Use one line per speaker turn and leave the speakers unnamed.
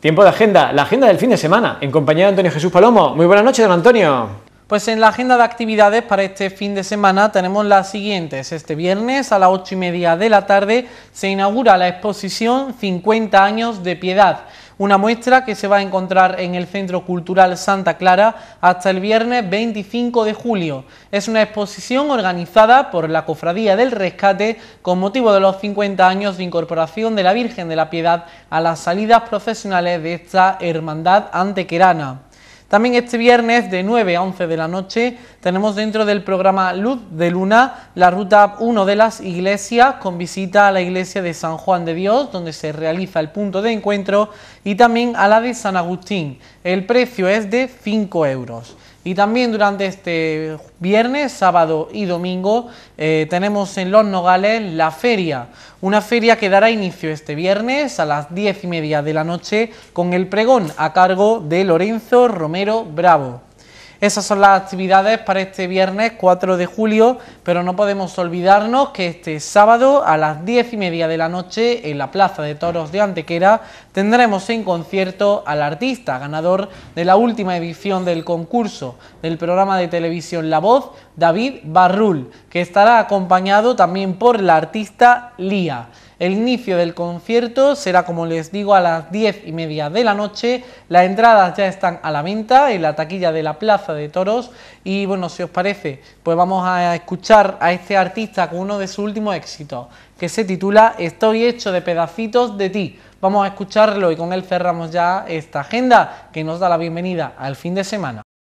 Tiempo de agenda, la agenda del fin de semana, en compañía de Antonio Jesús Palomo. Muy buenas noches, don Antonio.
Pues en la agenda de actividades para este fin de semana tenemos las siguientes. Este viernes a las ocho y media de la tarde se inaugura la exposición 50 años de piedad una muestra que se va a encontrar en el Centro Cultural Santa Clara hasta el viernes 25 de julio. Es una exposición organizada por la Cofradía del Rescate con motivo de los 50 años de incorporación de la Virgen de la Piedad a las salidas procesionales de esta hermandad antequerana. También este viernes de 9 a 11 de la noche tenemos dentro del programa Luz de Luna la ruta 1 de las iglesias con visita a la iglesia de San Juan de Dios donde se realiza el punto de encuentro y también a la de San Agustín. El precio es de 5 euros. Y también durante este viernes, sábado y domingo eh, tenemos en Los Nogales la feria, una feria que dará inicio este viernes a las diez y media de la noche con el pregón a cargo de Lorenzo Romero Bravo. Esas son las actividades para este viernes 4 de julio, pero no podemos olvidarnos que este sábado a las 10 y media de la noche en la Plaza de Toros de Antequera tendremos en concierto al artista ganador de la última edición del concurso del programa de televisión La Voz, David Barrul, que estará acompañado también por la artista Lía. El inicio del concierto será, como les digo, a las diez y media de la noche. Las entradas ya están a la venta en la taquilla de la Plaza de Toros. Y bueno, si os parece, pues vamos a escuchar a este artista con uno de sus últimos éxitos, que se titula Estoy hecho de pedacitos de ti. Vamos a escucharlo y con él cerramos ya esta agenda que nos da la bienvenida al fin de semana.